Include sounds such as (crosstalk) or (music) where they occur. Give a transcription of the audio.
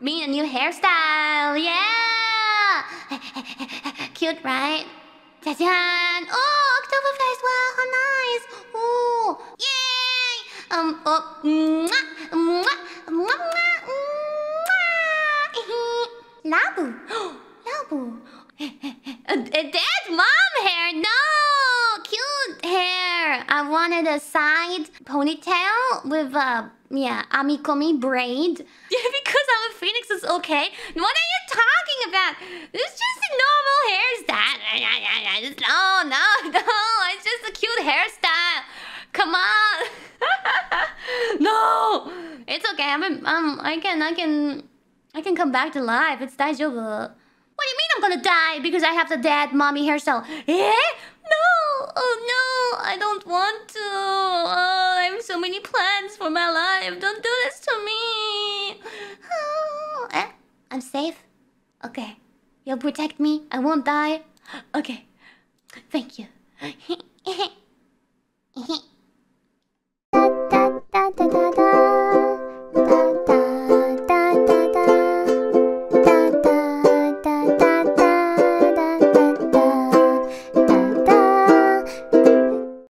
Me a new hairstyle, yeah! Cute, right? 짜잔! Oh, Oktoberfest, wow, how nice! Oh, yay! Um, oh, mwah, mwah, mwah, mwah, mwah. (laughs) Labu, (gasps) Labu. Dead mom hair, no! Cute hair. I wanted a side ponytail with a, yeah, amikomi braid. (laughs) Yeah, because I'm a phoenix is okay. What are you talking about? It's just a normal hairstyle. It's- No, no, (laughs) no. It's just a cute hairstyle. Come on. (laughs) no, it's okay. I'm, um, I can, I can, I can come back to life. It's daijoubu. What do you mean I'm gonna die because I have the dead mommy hairstyle? Eh? No! Oh no! I don't want to! Oh, I have so many plans for my life. Don't do this I'm safe? Okay. You'll protect me? I won't die? Okay. Thank you. (laughs)